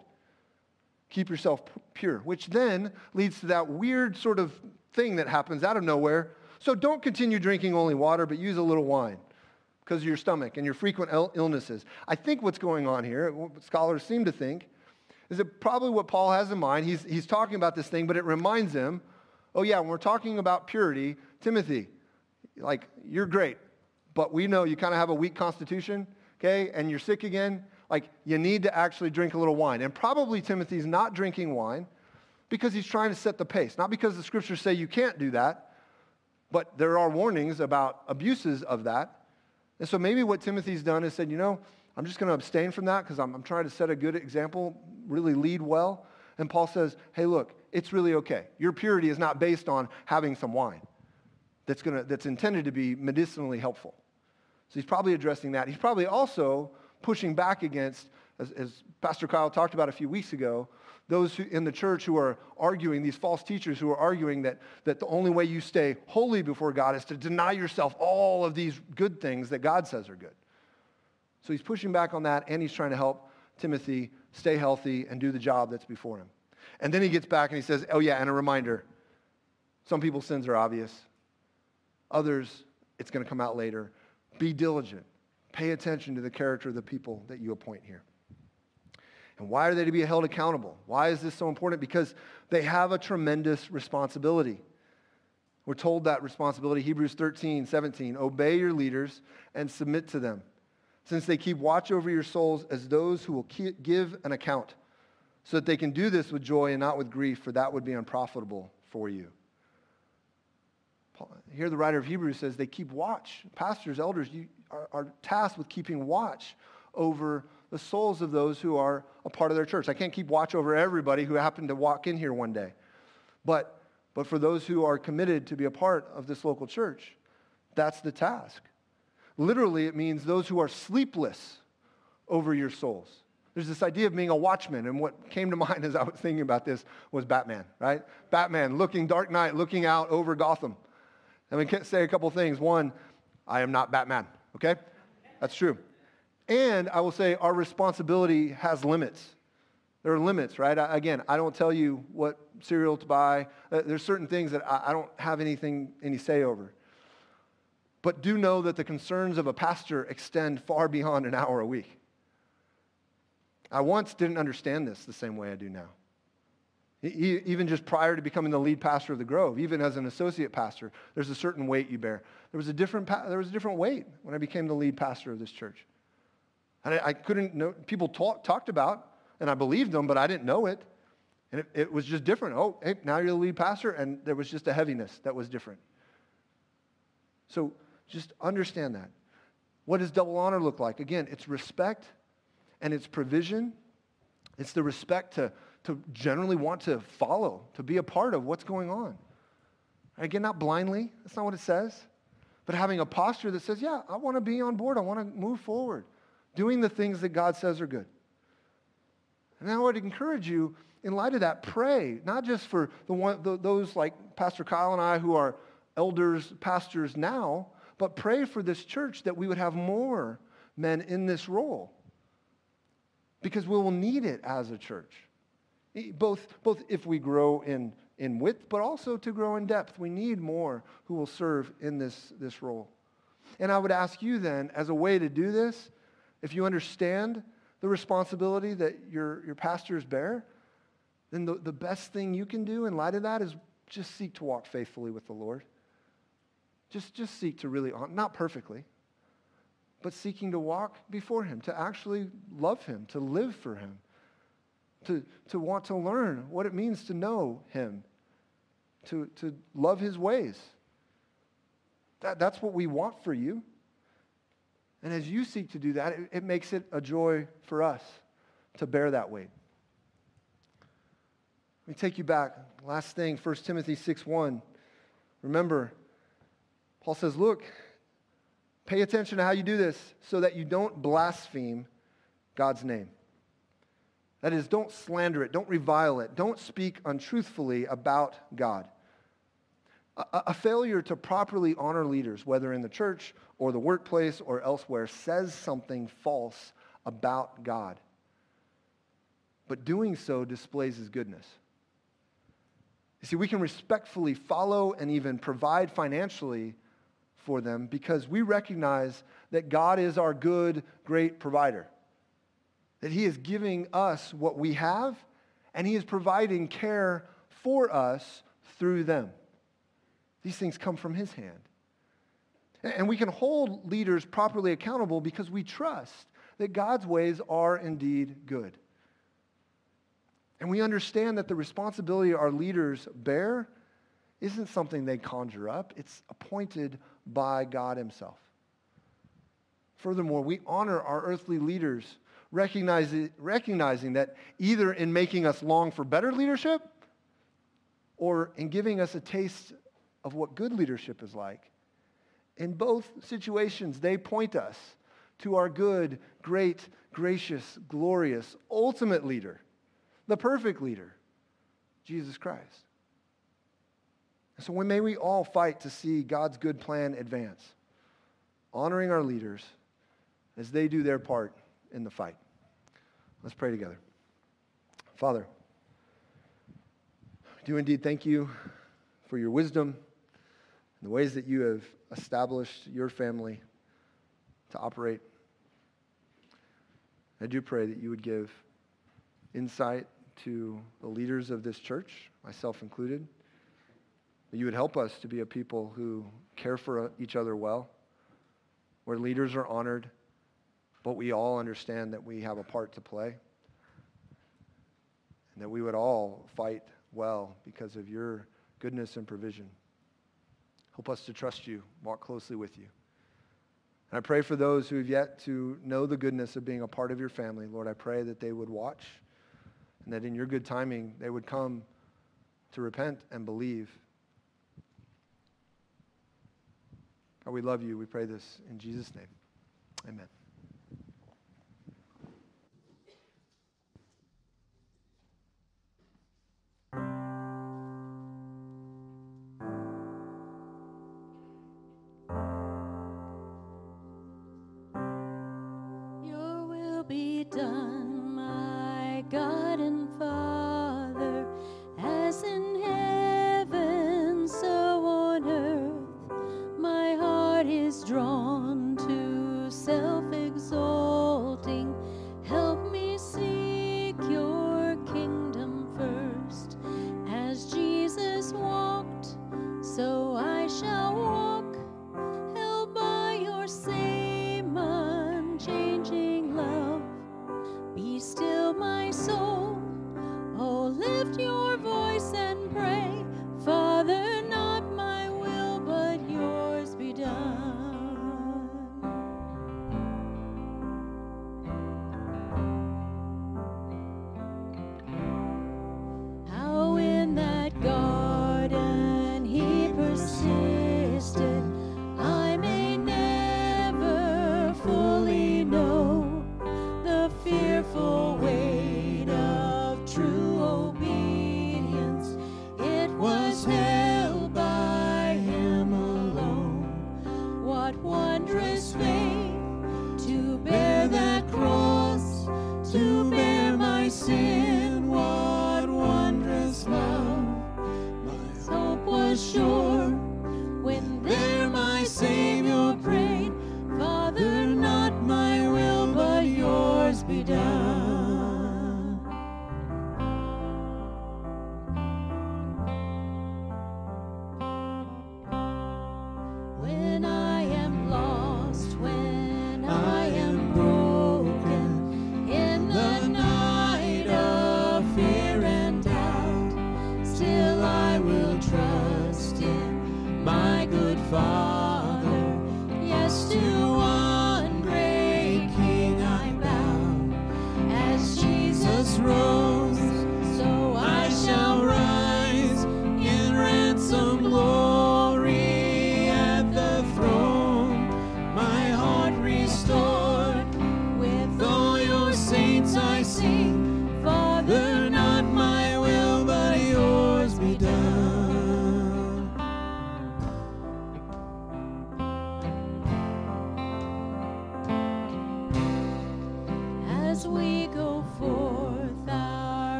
[SPEAKER 3] Keep yourself pure, which then leads to that weird sort of thing that happens out of nowhere. So don't continue drinking only water, but use a little wine because of your stomach and your frequent illnesses. I think what's going on here, what scholars seem to think, is that probably what Paul has in mind. He's, he's talking about this thing, but it reminds him, oh, yeah, when we're talking about purity, Timothy, like, you're great, but we know you kind of have a weak constitution, okay, and you're sick again like you need to actually drink a little wine. And probably Timothy's not drinking wine because he's trying to set the pace, not because the scriptures say you can't do that, but there are warnings about abuses of that. And so maybe what Timothy's done is said, you know, I'm just going to abstain from that because I'm, I'm trying to set a good example, really lead well. And Paul says, hey, look, it's really okay. Your purity is not based on having some wine. that's, gonna, that's intended to be medicinally helpful. So he's probably addressing that. He's probably also pushing back against, as, as Pastor Kyle talked about a few weeks ago, those who, in the church who are arguing, these false teachers who are arguing that, that the only way you stay holy before God is to deny yourself all of these good things that God says are good. So he's pushing back on that, and he's trying to help Timothy stay healthy and do the job that's before him. And then he gets back and he says, Oh, yeah, and a reminder some people's sins are obvious, others, it's going to come out later. Be diligent. Pay attention to the character of the people that you appoint here. And why are they to be held accountable? Why is this so important? Because they have a tremendous responsibility. We're told that responsibility, Hebrews 13, 17, obey your leaders and submit to them, since they keep watch over your souls as those who will give an account, so that they can do this with joy and not with grief, for that would be unprofitable for you. Here, the writer of Hebrews says they keep watch. Pastors, elders, you are, are tasked with keeping watch over the souls of those who are a part of their church. I can't keep watch over everybody who happened to walk in here one day. But, but for those who are committed to be a part of this local church, that's the task. Literally, it means those who are sleepless over your souls. There's this idea of being a watchman, and what came to [LAUGHS] mind as I was thinking about this was Batman, right? Batman looking, Dark Knight, looking out over Gotham. Let me say a couple things. One, I am not Batman, okay? That's true. And I will say our responsibility has limits. There are limits, right? I, again, I don't tell you what cereal to buy. Uh, there's certain things that I, I don't have anything, any say over. But do know that the concerns of a pastor extend far beyond an hour a week. I once didn't understand this the same way I do now. Even just prior to becoming the lead pastor of the Grove, even as an associate pastor, there's a certain weight you bear. There was a different, there was a different weight when I became the lead pastor of this church. And I, I couldn't know, people talk, talked about, and I believed them, but I didn't know it. And it, it was just different. Oh, hey, now you're the lead pastor, and there was just a heaviness that was different. So just understand that. What does double honor look like? Again, it's respect and it's provision. It's the respect to, to generally want to follow, to be a part of what's going on. Again, not blindly. That's not what it says. But having a posture that says, yeah, I want to be on board. I want to move forward doing the things that God says are good. And I would encourage you, in light of that, pray, not just for the one, the, those like Pastor Kyle and I who are elders, pastors now, but pray for this church that we would have more men in this role. Because we will need it as a church. Both, both if we grow in, in width, but also to grow in depth. We need more who will serve in this, this role. And I would ask you then, as a way to do this, if you understand the responsibility that your, your pastors bear, then the, the best thing you can do in light of that is just seek to walk faithfully with the Lord. Just, just seek to really, not perfectly, but seeking to walk before Him, to actually love Him, to live for Him, to, to want to learn what it means to know Him, to, to love His ways. That, that's what we want for you. And as you seek to do that, it, it makes it a joy for us to bear that weight. Let me take you back. Last thing, 1 Timothy 6 1. Remember, Paul says, Look, pay attention to how you do this so that you don't blaspheme God's name. That is, don't slander it, don't revile it, don't speak untruthfully about God. A, a failure to properly honor leaders, whether in the church or the workplace or elsewhere says something false about God. But doing so displays his goodness. You see, we can respectfully follow and even provide financially for them because we recognize that God is our good, great provider. That he is giving us what we have and he is providing care for us through them. These things come from his hand. And we can hold leaders properly accountable because we trust that God's ways are indeed good. And we understand that the responsibility our leaders bear isn't something they conjure up, it's appointed by God Himself. Furthermore, we honor our earthly leaders, recognizing, recognizing that either in making us long for better leadership or in giving us a taste
[SPEAKER 4] of what good leadership is like. In both situations, they point us to our good, great, gracious, glorious, ultimate leader, the perfect leader, Jesus Christ. So may we all fight to see God's good plan advance, honoring our leaders as they do their part in the fight. Let's pray together. Father, I do indeed thank you for your wisdom and the ways that you have established your family to operate. I do pray that you would give insight to the leaders of this church, myself included, that you would help us to be a people who care for each other well, where leaders are honored, but we all understand that we have a part to play, and that we would all fight well because of your goodness and provision. Help us to trust you, walk closely with you. And I pray for those who have yet to know the goodness of being a part of your family. Lord, I pray that they would watch and that in your good timing they would come to repent and believe. God, we love you. We pray this in Jesus' name. Amen.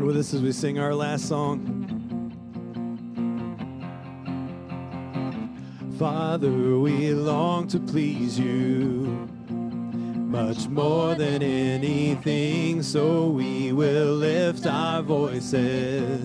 [SPEAKER 5] With us as we
[SPEAKER 6] sing
[SPEAKER 1] our last song. Father, we long to please you much more than anything, so we will lift our voices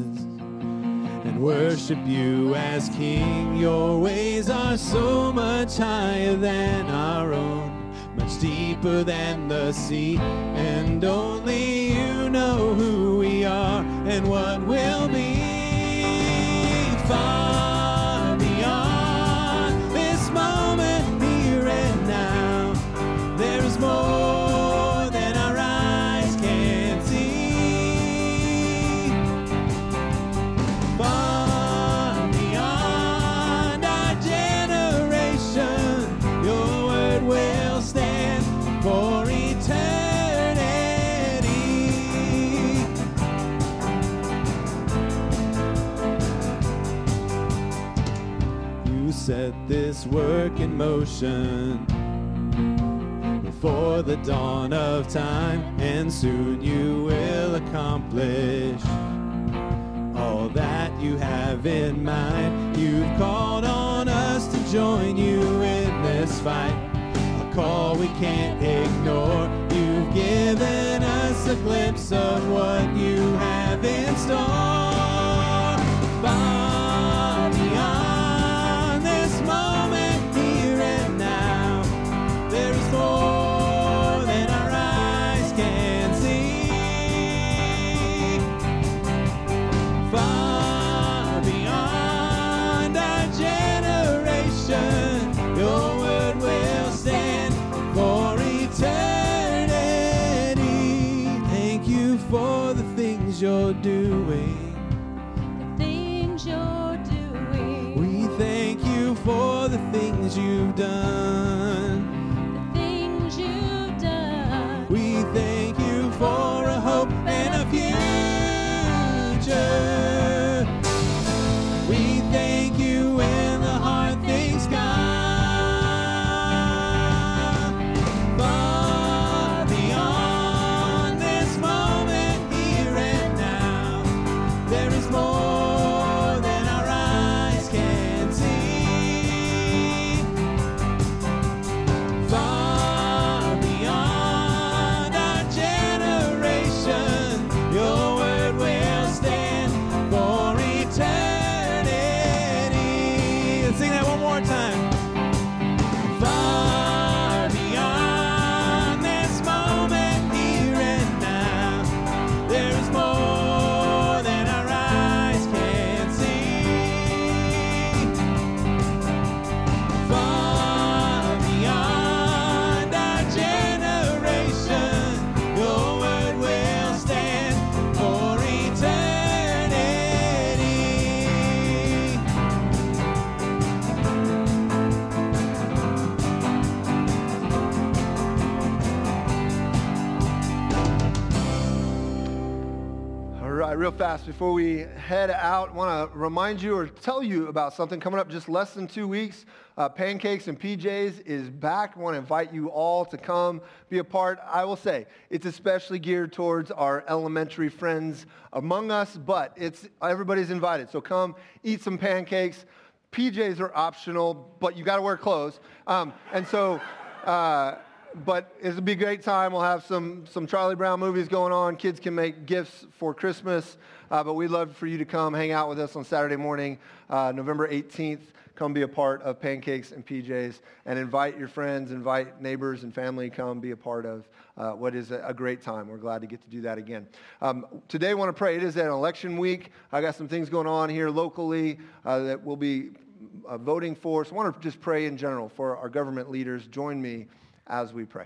[SPEAKER 1] and worship you as King. Your ways are so much higher than our own, much deeper than the sea, and only you know who are and what will be. Far work in motion before the dawn of time, and soon you will accomplish all that you have in mind. You've called on us to join you in this fight, a call we can't ignore. You've given us a glimpse of what you have in store. You're doing.
[SPEAKER 4] The things you're doing.
[SPEAKER 1] We thank you for the things you've done.
[SPEAKER 3] Fast before we head out, I want to remind you or tell you about something coming up just less than two weeks. Uh, Pancakes and PJs is back. I want to invite you all to come be a part. I will say it's especially geared towards our elementary friends among us, but it's everybody's invited. So come eat some pancakes. PJs are optional, but you got to wear clothes. Um, and so. Uh, but it'll be a great time. We'll have some, some Charlie Brown movies going on. Kids can make gifts for Christmas. Uh, but we'd love for you to come hang out with us on Saturday morning, uh, November 18th. Come be a part of Pancakes and PJs and invite your friends, invite neighbors and family. Come be a part of uh, what is a, a great time. We're glad to get to do that again. Um, today, I want to pray. It is an election week. I got some things going on here locally uh, that we'll be uh, voting for. So I want to just pray in general for our government leaders. Join me as we pray.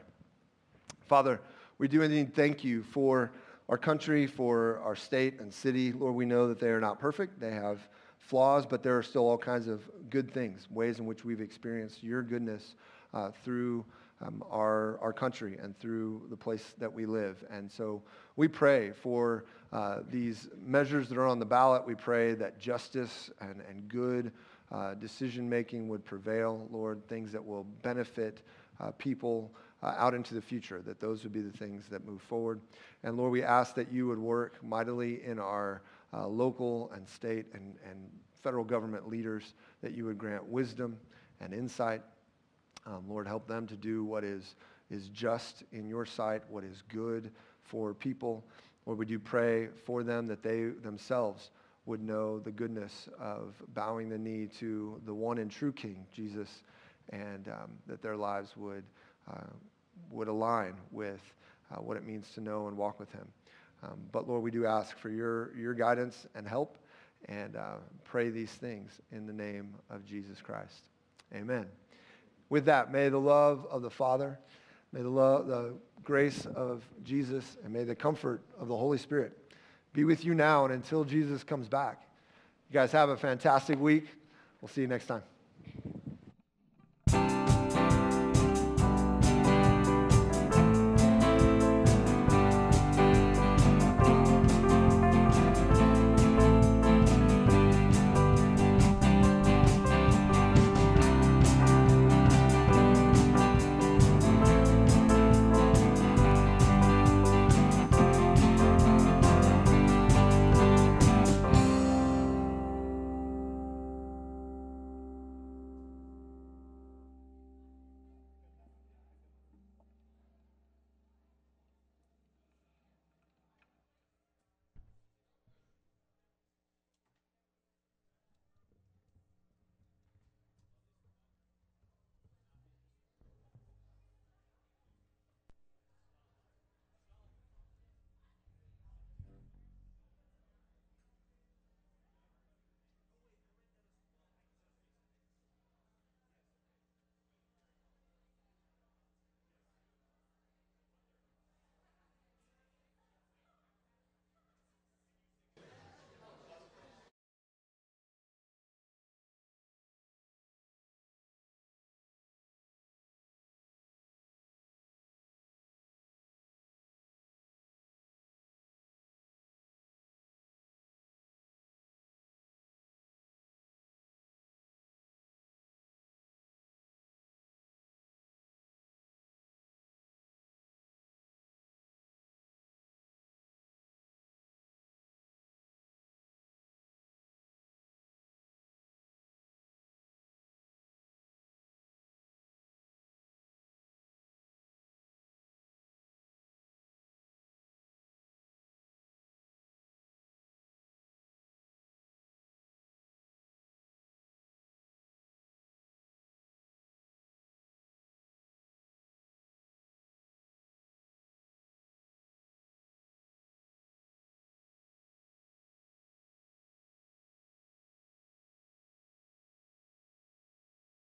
[SPEAKER 3] Father, we do indeed thank you for our country, for our state and city. Lord, we know that they are not perfect. They have flaws, but there are still all kinds of good things, ways in which we've experienced your goodness uh, through um, our, our country and through the place that we live. And so we pray for uh, these measures that are on the ballot. We pray that justice and, and good uh, decision making would prevail, Lord, things that will benefit uh, people uh, out into the future, that those would be the things that move forward. And Lord, we ask that you would work mightily in our uh, local and state and, and federal government leaders, that you would grant wisdom and insight. Um, Lord, help them to do what is, is just in your sight, what is good for people. Lord, would you pray for them that they themselves would know the goodness of bowing the knee to the one and true King, Jesus, and um, that their lives would, uh, would align with uh, what it means to know and walk with him. Um, but Lord, we do ask for your, your guidance and help and uh, pray these things in the name of Jesus Christ. Amen. With that, may the love of the Father, may the, love, the grace of Jesus, and may the comfort of the Holy Spirit be with you now and until Jesus comes back. You guys have a fantastic week. We'll see you next time.